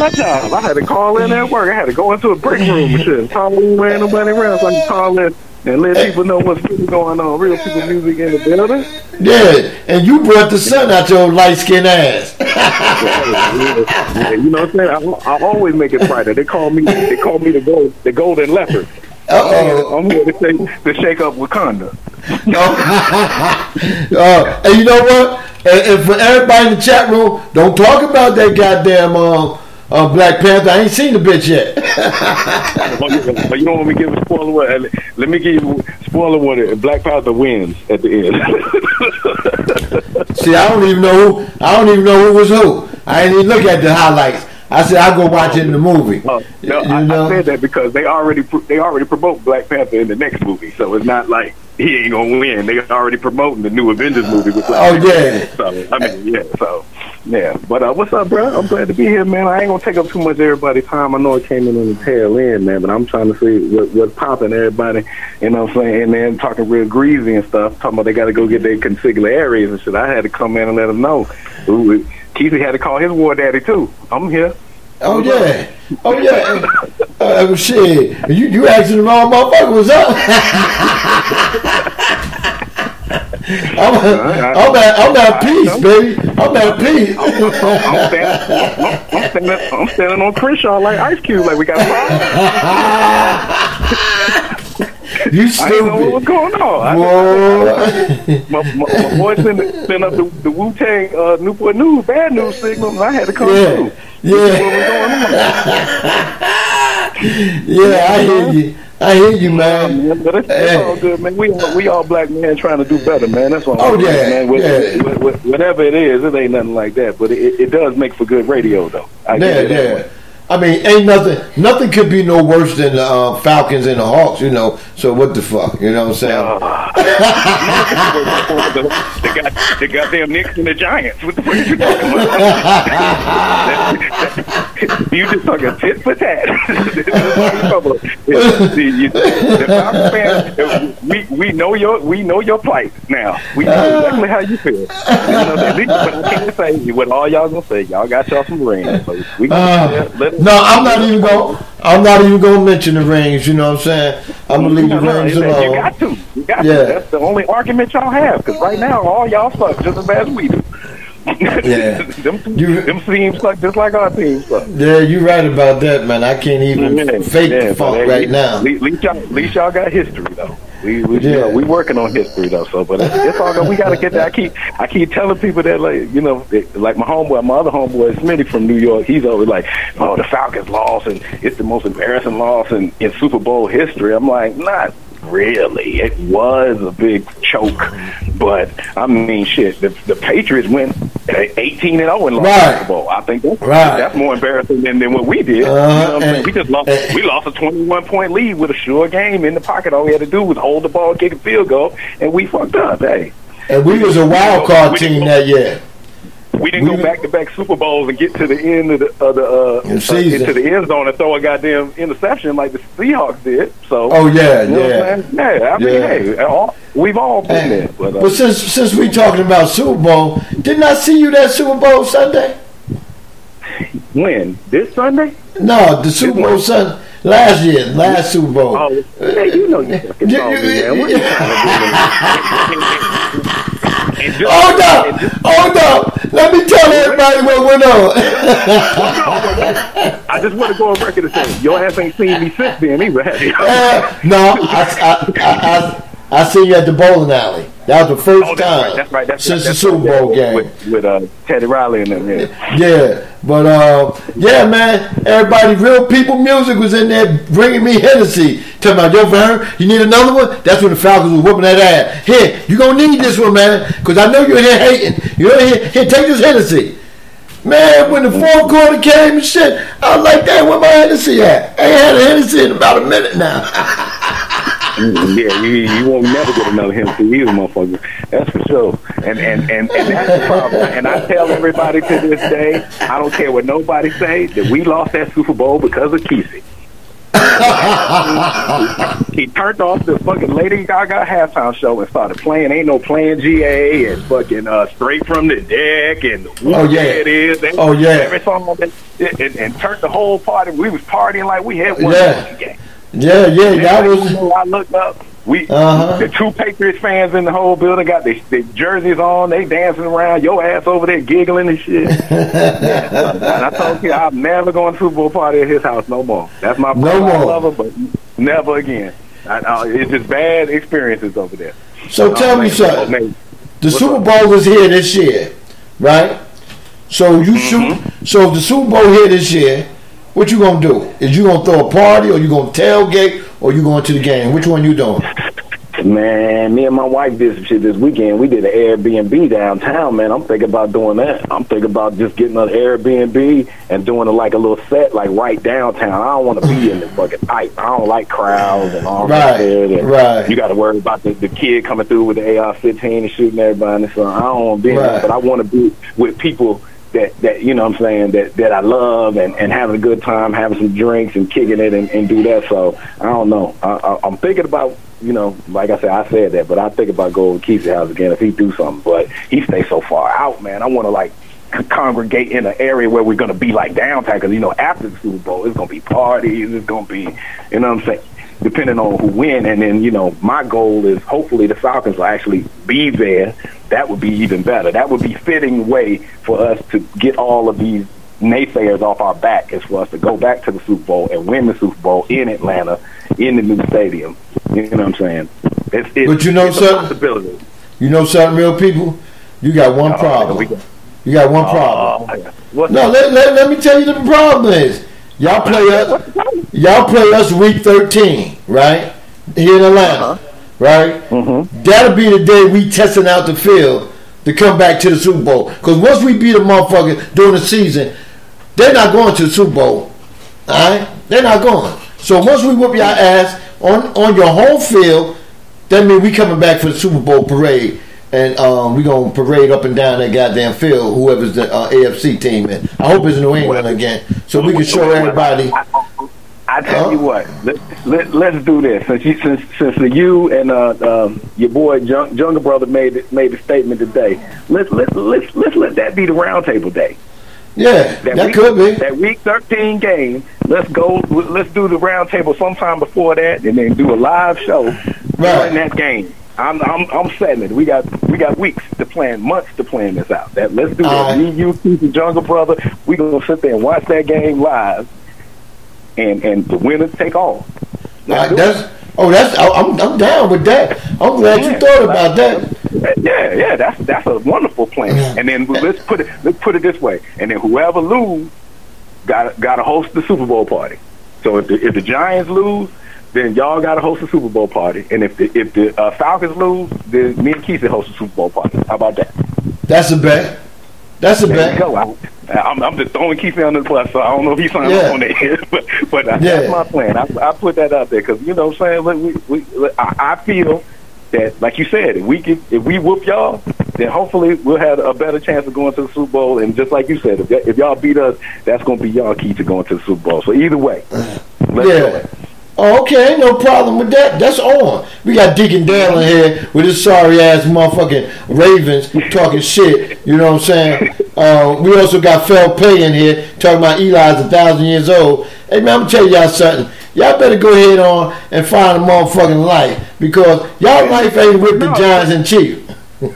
my job. I had to call in at work. I had to go into a break room and shit. In where nobody around so I can call in and let people know what's really going on. Real people music in the building. Yeah, and you brought the sun out your light skinned ass. yeah, you know what I'm saying? I, I always make it brighter. They call me they call me the gold the golden leopard. Uh-oh. I'm here to shake, to shake up Wakanda. uh, and you know what? And, and, for everybody in the chat room, don't talk about that goddamn uh, uh, Black Panther. I ain't seen the bitch yet. but you don't want me to give a spoiler what? Let me give you spoiler what Black Panther wins at the end. See, I don't even know who. I don't even know who was who. I didn't even look at the highlights. I said I'll go watch it in the movie. Uh, no, I, I, said that because they already they already promote Black Panther in the next movie, so it's not like he ain't gonna win. They already promoting the new Avengers movie with Black Oh yeah. So I mean, yeah. So yeah. But uh, what's up, bro? I'm glad to be here, man. I ain't gonna take up too much everybody's time. I know it came in on the tail end, man, but I'm trying to see what, what's popping. Everybody, you know, what I'm saying, and then talking real greasy and stuff, talking about they got to go get their contigular areas and shit. I had to come in and let them know. Ooh, Keith had to call his war daddy too. I'm here. Oh yeah, oh yeah. uh shit, you you asking the wrong motherfucker. What's up? I'm, I'm, at, I'm at peace, baby. I'm at peace. I'm, standing, I'm, standing, on Crenshaw like Ice Cube, like we got a problem. You stupid. I didn't know what was going on. Whoa. my, my, my boy sent, sent up the, the Wu Tang uh, Newport News bad news signal, and I had to come yeah. through. Yeah. yeah, I hear you. I hear you, man. Yeah, man but it's, it's all good, man. We we all black men trying to do better, man. That's what. Oh I'm yeah, saying, man. yeah. Whatever it is, it ain't nothing like that. But it, it does make for good radio, though. I yeah, yeah. I mean, ain't nothing. Nothing could be no worse than the uh, Falcons and the Hawks, you know. So what the fuck, you know what I'm saying? Uh, the, goddamn Knicks and the Giants. What the fuck are you talking about? you just talking tit for tat. the, Falcons fans, we we know your we know your plight now. We know exactly how you feel. You know, but I can't say what all y'all gonna say. Y'all got y'all some rings, so we can uh, let no, I'm not even going. I'm not even going to mention the rings. You know what I'm saying? I'm gonna leave the rings alone. You got to. You got yeah. to. That's the only argument y'all have. Because right now, all y'all suck just as bad as we do. yeah, them, you, them teams suck just like our teams suck. Yeah, you're right about that, man. I can't even yeah, fake yeah, the funk right now. At least, y'all, at least y'all got history though. We we yeah. you know, we working on history though, so but it's, it's all good. We gotta get that. I keep I keep telling people that like you know like my homeboy, my other homeboy Smitty from New York. He's always like, oh the Falcons lost and it's the most embarrassing loss in in Super Bowl history. I'm like, not really. It was a big choke, but I mean, shit. The, the Patriots went eighteen and 0 and lost right. the Super Bowl. I think that's, right. that's more embarrassing than, than what we did. Uh, you know we just lost. we lost a twenty-one point lead with a sure game in the pocket. All we had to do was hold the ball, kick a field goal, and we fucked up. Hey, and we was a wild card team that year we didn't we, go back to back Super Bowls and get to the end of the, of the uh, into the end zone and throw a goddamn interception like the Seahawks did. So, oh yeah, you know yeah, yeah. I mean, yeah. hey, all, we've all been there. But, uh, but since since we talking about Super Bowl, didn't I see you that Super Bowl Sunday? When this Sunday? No, the Super Bowl Sunday. Last year, last Super Bowl. Oh, hey, you know you fucking saw me, man. What are you trying to do? Hold up! Hold up! Let me tell everybody what went on. I just want to go on record and say, your ass ain't seen me since then either? Uh, no, I, I, I, I, I seen you at the bowling alley. That was the first oh, that's time right, that's right. That's, since that's the Super Bowl right. game with, with uh, Teddy Riley and them. Yeah, yeah. but uh, yeah, man, everybody, real people music was in there bringing me Hennessy. Tell me, yo, Vern, you need another one? That's when the Falcons was whooping that ass. Here, you gonna need this one, man, because I know you're here hating. You're here, here, take this Hennessy. Man, when the fourth quarter came and shit, I was like, damn, where my Hennessy at? I ain't had a Hennessy in about a minute now. yeah, you, you won't never get another Hennessy either, motherfucker. That's for sure. And and, and and that's the problem. And I tell everybody to this day, I don't care what nobody say, that we lost that Super Bowl because of Kesey. he turned off the fucking Lady Gaga halftime show and started playing Ain't No Playing GA and fucking uh, Straight from the Deck and Who Oh, yeah. It Is. And Oh, yeah. Every song on that, and, and turned the whole party. We was partying like we had one Yeah. game. Yeah, yeah, that was. I looked up. We Uh-huh. the two Patriots fans in the whole building got their their jerseys on. They dancing around. Your ass over there giggling and shit. Yeah. And I told you I'm never going to Super Bowl party at his house no more. That's my No. I more. love her, but never again. I, I, it's just bad experiences over there. So tell me something. The What's Super up? Bowl is here this year, right? So you Mm-hmm. shoot. So if the Super Bowl here this year, what you gonna do? Is you gonna throw a party, or you gonna tailgate, or you going to the game? Which one you doing? Man, me and my wife did some shit this weekend. We did an Airbnb downtown, man. I'm thinking about doing that. I'm thinking about just getting an Airbnb and doing a, like a little set like right downtown. I don't want to be in the fucking hype. I don't like crowds and all Right, that. And right. You got to worry about the, the kid coming through with the AR-15 and shooting everybody. And so I don't want to be in that, but I want to be with people that that you know what I'm saying that that I love and and having a good time, having some drinks and kicking it and, and do that. So I don't know. I, I, I'm thinking about you know, like I said, I said that, but I think about going to Keith's house again if he do something. But he stays so far out, man. I want to like congregate in an area where we're going to be like downtown because you know after the Super Bowl it's going to be parties, it's going to be you know what I'm saying. Depending on who win, and then you know, my goal is hopefully the Falcons will actually be there. That would be even better. That would be fitting way for us to get all of these naysayers off our back is for us to go back to the Super Bowl and win the Super Bowl in Atlanta in the new stadium. You know what I'm saying? It's, it's, But you know something? You know something, real people. You got one oh, problem. You got one oh, problem. Oh, what's No, let, let, let me tell you the problem is. Y'all play us. Y'all play us week thirteen, right? Here in Atlanta, right? Mhm. That'll be the day we testing out the field to come back to the Super Bowl. Because once we beat a motherfucker during the season, they're not going to the Super Bowl. All right? They're not going. So once we whoop your ass on on your home field, that means we coming back for the Super Bowl parade. And um, we gonna parade up and down that goddamn field, whoever's the uh, AFC team. And I hope it's New England again, so we can show everybody. I, tell Huh? you what, let, let, let's do this. Since you, since since you and uh, um, your boy Jung, Jungle Brother made made a statement today, let's let let's let's let that be the roundtable day. Yeah, that week, could be. that week thirteen game. Let's go. Let's do the roundtable sometime before that, and then do a live show during that game. I'm I'm I'm setting it. We got we got weeks to plan, months to plan this out. That let's do All that. Me, you, the Jungle Brother. We gonna sit there and watch that game live, and and the winners take all. Right, that's oh, that's I- I'm I'm down with that. I'm glad you thought about that. Yeah, yeah, that's that's a wonderful plan. Yeah. And then let's put it let's put it this way. And then whoever lose got got to host the Super Bowl party. So if the if the Giants lose, then y'all got to host the Super Bowl party. And if the if the uh, Falcons lose, then me and Keith will host the Super Bowl party. How about that? That's a bet. That's a There bet. go. I, I'm, I'm just throwing Keith under the bus, so I don't know if he's signed Yeah. up on there, but but uh, Yeah. that's my plan. I, I put that out there because you know what I'm saying. Look, we, we, I, I feel that, like you said, if we can, if we whoop y'all, then hopefully we'll have a better chance of going to the Super Bowl. And just like you said, if, y- if y'all beat us, that's going to be y'all key to going to the Super Bowl. So either way, let's do Yeah. it. Oh, okay, no problem with that. That's on. We got Deacon Dale in here with his sorry ass motherfucking Ravens talking shit. You know what I'm saying? Uh, we also got Fel Pay in here talking about Eli's a thousand years old. Hey man, I'm gonna tell y'all something. Y'all better go ahead on and find a motherfucking life because y'all life ain't with the Giants and Chiefs. You,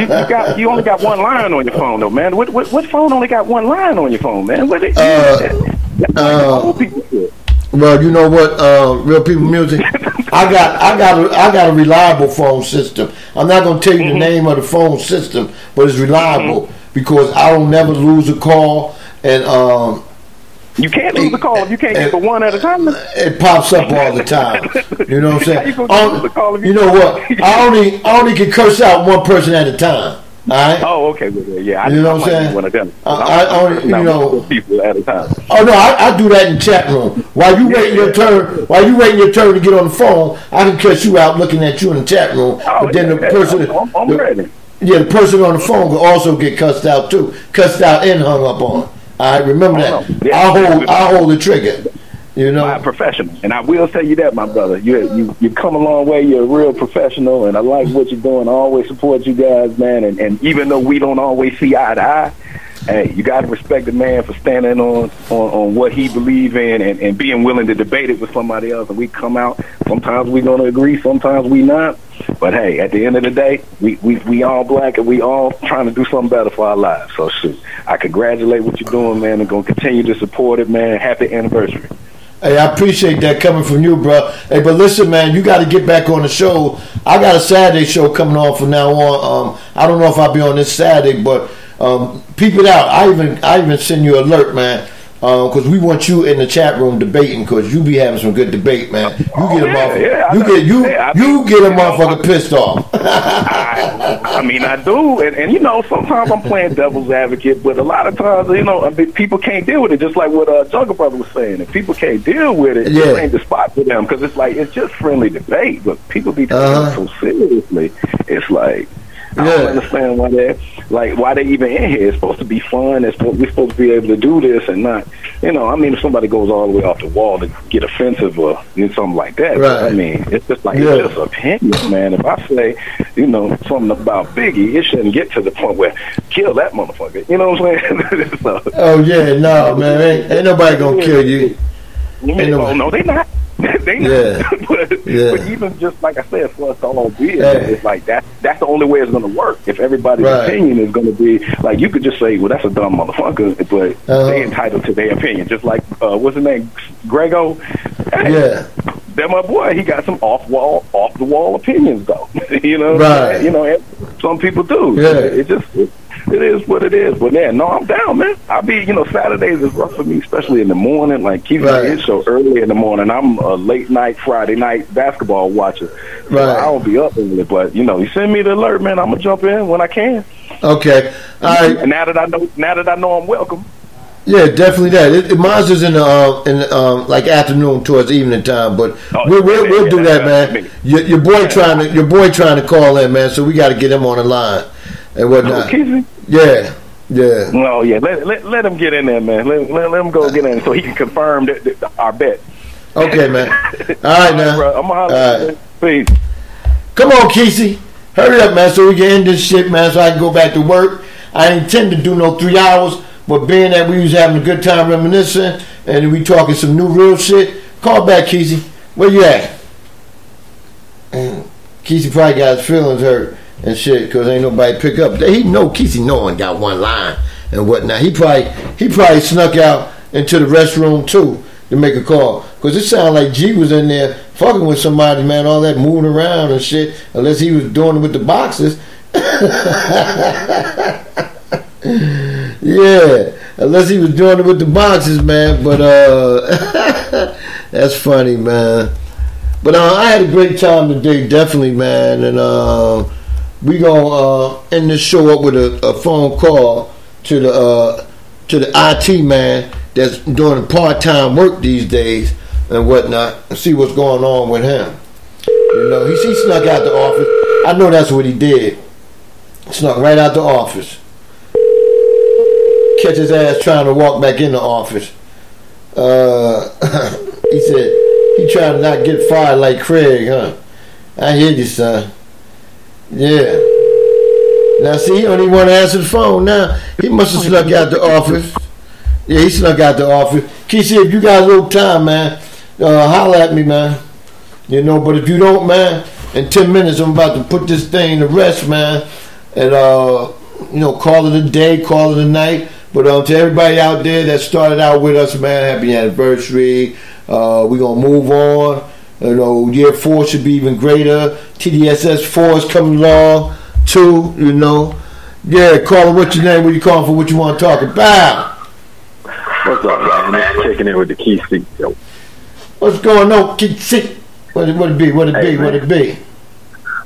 you got you only got one line on your phone though, man. What what, what phone only got one line on your phone, man? What it, Uh, that's like uh, old people shit. Well, you know what, uh, real people music. I got, I got, a, I got a reliable phone system. I'm not gonna tell you the name of the phone system, but it's reliable because I don't never lose a call, and um, You can't lose a call if you can't get the one at a time. it pops up all the time. You know what I'm you saying? lose a call if Um, you- you know what? I only, I only can curse out one person at a time. All right. Oh, okay, yeah, yeah. I, You know what I'm saying? One of them. I- I- I only- you know- people at a time. Oh no, I, I do that in chat room. While you waiting your turn, while you waiting your turn to get on the phone, I can catch you out looking at you in the chat room. Oh, but then yeah, the person, I'm, I'm the- yeah, the person on the phone will also get cussed out too, cussed out and hung up on. All right, remember Oh, that. Yeah. I hold, I hold the trigger. You know, my professional, and I will tell you that, my brother. You you you come a long way. You're a real professional, and I like what you're doing. I always support you guys, man. And and even though we don't always see eye to eye, hey, you got to respect the man for standing on on, on what he believes in and, and being willing to debate it with somebody else. And we come out. Sometimes we're gonna agree, sometimes we not. But hey, at the end of the day, we, we, we all black and we all trying to do something better for our lives. So shoot, I congratulate what you're doing, man, and gonna continue to support it, man. Happy anniversary. Hey, I appreciate that coming from you, bro. Hey, but listen, man, you got to get back on the show. I got a Saturday show coming on from now on. Um, I don't know if I'll be on this Saturday, but um, peep it out. I even I even send you alert, man because uh, we want you in the chat room debating because you be having some good debate, man. You oh, get a yeah, yeah, you get you yeah, you get a motherfucker pissed off. I, I, mean, I do, and, and you know, sometimes I'm playing devil's advocate, but a lot of times, you know, I mean, people can't deal with it. Just like what uh, Jungle Brother was saying, if people can't deal with it, yeah. it ain't the spot for them because it's like it's just friendly debate, but people be taking uh-huh. it so seriously. It's like I don't understand why they like why they even in here. It's supposed to be fun. It's supposed, we're supposed to be able to do this and not, you know. I mean, if somebody goes all the way off the wall to get offensive or you know, something like that, right. I mean, it's just like yeah. it's just opinion, man. If I say, you know, something about Biggie, it shouldn't get to the point where kill that motherfucker. You know what I'm saying? so, oh yeah, no, man, ain't, ain't nobody gonna kill you. Ain't oh, nobody. Oh no, they not. They yeah. but, yeah. but even just like I said, for us to all be it, it's like that. That's the only way it's going to work. If everybody's right. opinion is going to be like, you could just say, "Well, that's a dumb motherfucker," but uh-huh. they entitled to their opinion. Just like uh, what's his name, Grego. Hey, yeah. That my boy, he got some off wall, off the wall opinions though. you know, right? You know, some people do. Yeah. It just. It, it is what it is. But yeah, no, I'm down, man. I'll be, you know, Saturdays is rough for me, especially in the morning. Like keep right. his show early in the morning. I'm a late night Friday night basketball watcher. So right. I won't be up early, but you know, you send me the alert, man. I'm gonna jump in when I can. Okay. All right. And now that I know, now that I know I'm welcome. Yeah, definitely that. It, it, mine's is in the uh, in the, um, like afternoon towards evening time, but oh, we'll we'll, we'll do that, man. Your, your boy trying to your boy trying to call in, man. So we got to get him on the line and whatnot. Oh, yeah. Yeah. Well, yeah. Let, let, let him get in there, man. Let, let, let him go get in so he can confirm that, that, our bet. Okay, man. All right, now. Bro, I'm holler. Right. Peace. Come on, Kesey. Hurry up, man, so we can end this shit, man, so I can go back to work. I intend to do no three hours, but being that we was having a good time reminiscing and we talking some new real shit, call back, Kesey. Where you at? Mm. Kesey probably got his feelings hurt and shit because ain't nobody pick up. He know Kesey no one got one line and whatnot. He probably he probably snuck out into the restroom too to make a call because it sounded like G was in there fucking with somebody, man. All that moving around and shit. Unless he was doing it with the boxes. yeah, unless he was doing it with the boxes, man. But uh, that's funny, man. But uh, I had a great time today, definitely, man, and. Uh, we gonna uh, end this show up with a, a phone call to the uh, to the IT man that's doing part time work these days and whatnot, and see what's going on with him. You know, he, he snuck out the office. I know that's what he did. Snuck right out the office. Catch his ass trying to walk back in the office. Uh, he said he trying to not get fired like Craig, huh? I hear you, son. Yeah. Now see, he even want to answer the phone now. He must have snuck out the office. Yeah, he snuck out the office. Kesey, if you got a little time, man, uh, holler at me, man. You know, but if you don't, man, in 10 minutes I'm about to put this thing to rest, man. And, uh, you know, call it a day, call it a night. But um, to everybody out there that started out with us, man, happy anniversary. Uh, we're to move on. You know, year four should be even greater. TDSS four is coming along too. You know, yeah. Caller, what's your name? What you calling for? What you want to talk about? What's up, man? Checking in with the key seat. Yo. What's going on, key seat? What it, what it be? What it hey, be? Man. What it be?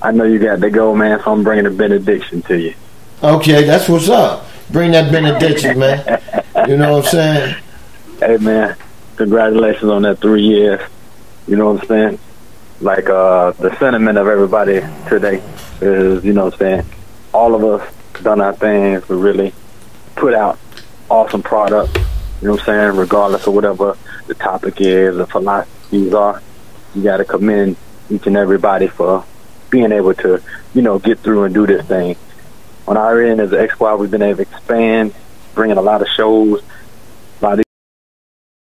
I know you got the go, man. So I'm bringing a benediction to you. Okay, that's what's up. Bring that benediction, man. You know what I'm saying? Hey, man. Congratulations on that three years. You know what I'm saying? Like uh, the sentiment of everybody today is, you know what I'm saying? All of us done our thing to really put out awesome product You know what I'm saying? Regardless of whatever the topic is, the philosophies are, you got to commend each and everybody for being able to, you know, get through and do this thing. On our end as an X Squad, we've been able to expand, bringing a lot of shows